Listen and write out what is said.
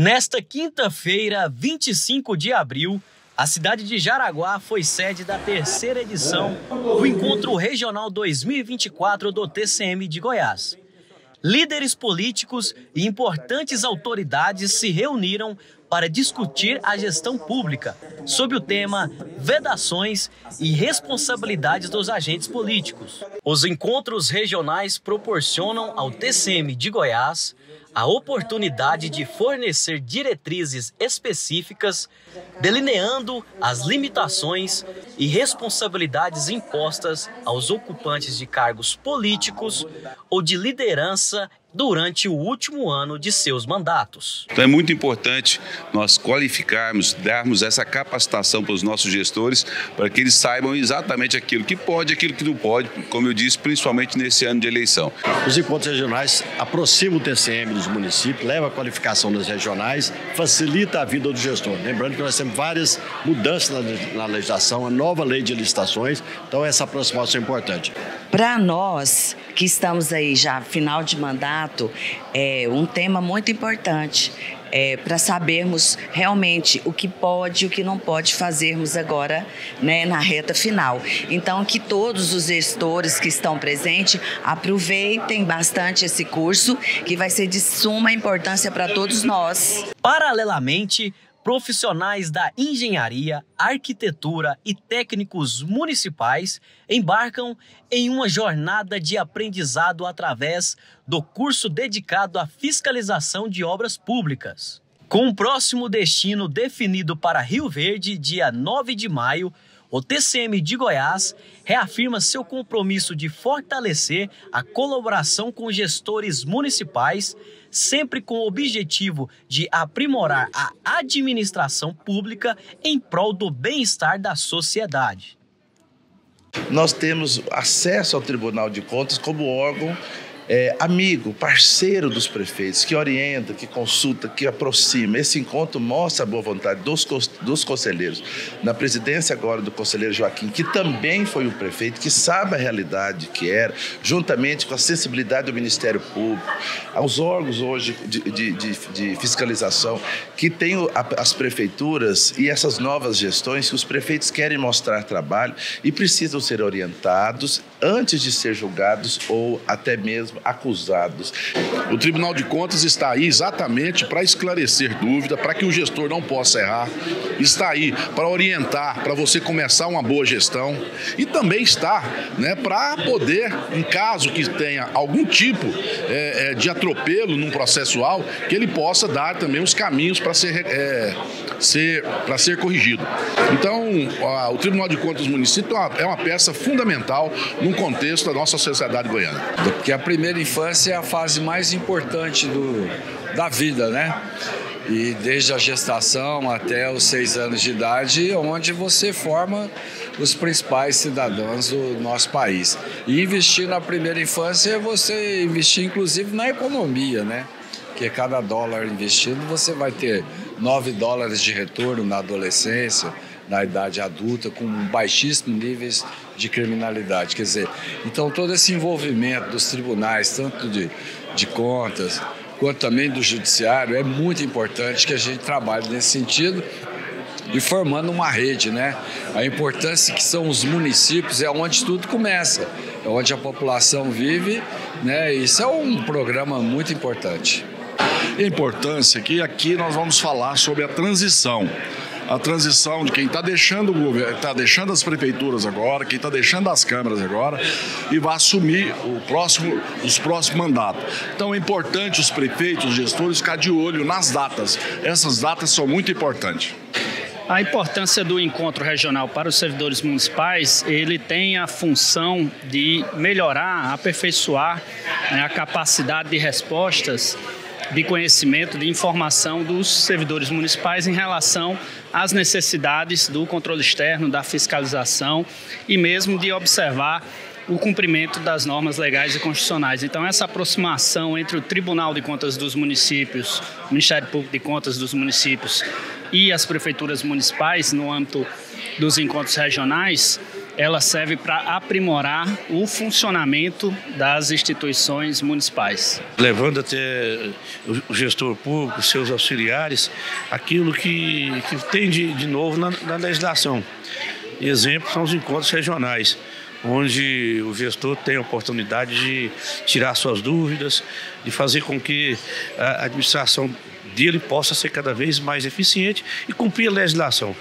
Nesta quinta-feira, 25 de abril, a cidade de Jaraguá foi sede da terceira edição do Encontro Regional 2024 do TCM de Goiás. Líderes políticos e importantes autoridades se reuniram para discutir a gestão pública sob o tema Vedações e Responsabilidades dos Agentes Políticos. Os encontros regionais proporcionam ao TCM de Goiás a oportunidade de fornecer diretrizes específicas, delineando as limitações e responsabilidades impostas aos ocupantes de cargos políticos ou de liderança durante o último ano de seus mandatos. Então é muito importante nós qualificarmos, darmos essa capacitação para os nossos gestores, para que eles saibam exatamente aquilo que pode e aquilo que não pode, como eu disse, principalmente nesse ano de eleição. Os encontros regionais aproximam o TCM dos municípios, leva a qualificação das regionais, facilita a vida do gestor. Lembrando que nós temos várias mudanças na legislação, a nova lei de licitações, então essa aproximação é importante. Para nós que estamos aí já final de mandato, é um tema muito importante. É, para sabermos realmente o que pode e o que não pode fazermos agora né, na reta final. Então, que todos os gestores que estão presentes aproveitem bastante esse curso, que vai ser de suma importância para todos nós. Paralelamente, profissionais da engenharia, arquitetura e técnicos municipais embarcam em uma jornada de aprendizado através do curso dedicado à fiscalização de obras públicas. Com o próximo destino definido para Rio Verde, dia 9 de maio, o TCM de Goiás reafirma seu compromisso de fortalecer a colaboração com gestores municipais, sempre com o objetivo de aprimorar a administração pública em prol do bem-estar da sociedade. Nós temos acesso ao Tribunal de Contas como órgão é, amigo, parceiro dos prefeitos, que orienta, que consulta, que aproxima. Esse encontro mostra a boa vontade dos, dos conselheiros. Na presidência agora do conselheiro Joaquim, que também foi o prefeito, que sabe a realidade que era, juntamente com a sensibilidade do Ministério Público, aos órgãos hoje de, de, de, de fiscalização, que tem as prefeituras e essas novas gestões que os prefeitos querem mostrar trabalho e precisam ser orientados antes de ser julgados ou até mesmo acusados. O Tribunal de Contas está aí exatamente para esclarecer dúvida, para que o gestor não possa errar, está aí para orientar, para você começar uma boa gestão e também está né, para poder, em caso que tenha algum tipo é, é, de atropelo num processual, que ele possa dar também os caminhos para ser, é, ser, ser corrigido. Então, a, o Tribunal de Contas do município é uma, é uma peça fundamental num contexto da nossa sociedade goiana. Porque a primeira primeira infância é a fase mais importante do, da vida, né? E desde a gestação até os seis anos de idade, onde você forma os principais cidadãos do nosso país. E investir na primeira infância é você investir, inclusive, na economia, né? Porque cada dólar investido você vai ter nove dólares de retorno na adolescência, na idade adulta, com baixíssimos níveis de criminalidade. Quer dizer, então todo esse envolvimento dos tribunais, tanto de, de contas, quanto também do judiciário, é muito importante que a gente trabalhe nesse sentido e formando uma rede, né? A importância que são os municípios é onde tudo começa, é onde a população vive, né? Isso é um programa muito importante. A importância que aqui nós vamos falar sobre a transição a transição de quem está deixando o governo, está deixando as prefeituras agora, quem está deixando as câmaras agora e vai assumir o próximo, os próximos mandatos. Então é importante os prefeitos, os gestores ficar de olho nas datas. Essas datas são muito importantes. A importância do encontro regional para os servidores municipais, ele tem a função de melhorar, aperfeiçoar né, a capacidade de respostas de conhecimento, de informação dos servidores municipais em relação às necessidades do controle externo, da fiscalização e mesmo de observar o cumprimento das normas legais e constitucionais. Então, essa aproximação entre o Tribunal de Contas dos Municípios, o Ministério Público de Contas dos Municípios e as prefeituras municipais no âmbito dos encontros regionais ela serve para aprimorar o funcionamento das instituições municipais. Levando até o gestor público, seus auxiliares, aquilo que, que tem de, de novo na, na legislação. Exemplo são os encontros regionais onde o gestor tem a oportunidade de tirar suas dúvidas, de fazer com que a administração dele possa ser cada vez mais eficiente e cumprir a legislação.